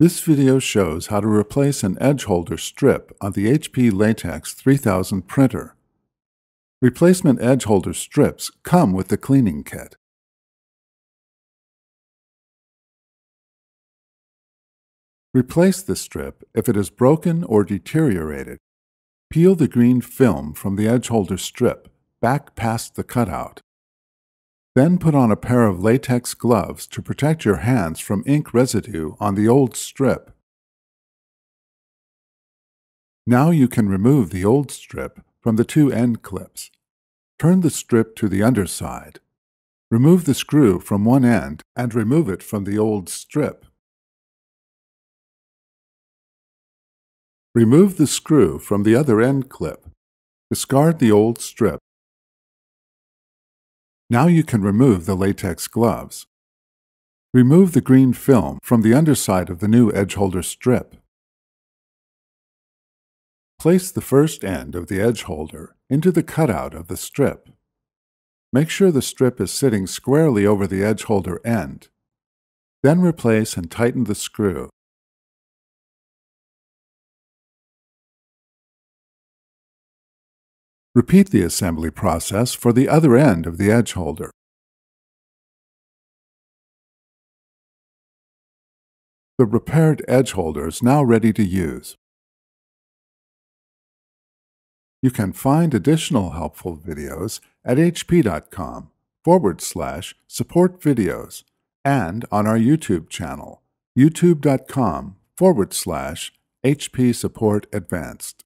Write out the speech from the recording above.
This video shows how to replace an edge holder strip on the HP Latex 3000 printer. Replacement edge holder strips come with the cleaning kit. Replace the strip if it is broken or deteriorated. Peel the green film from the edge holder strip back past the cutout. Then put on a pair of latex gloves to protect your hands from ink residue on the old strip. Now you can remove the old strip from the two end clips. Turn the strip to the underside. Remove the screw from one end and remove it from the old strip. Remove the screw from the other end clip. Discard the old strip. Now you can remove the latex gloves. Remove the green film from the underside of the new edge holder strip. Place the first end of the edge holder into the cutout of the strip. Make sure the strip is sitting squarely over the edge holder end. Then replace and tighten the screw. Repeat the assembly process for the other end of the edge holder. The repaired edge holder is now ready to use. You can find additional helpful videos at hp.com forward slash support videos and on our YouTube channel, youtube.com forward slash HP Support Advanced.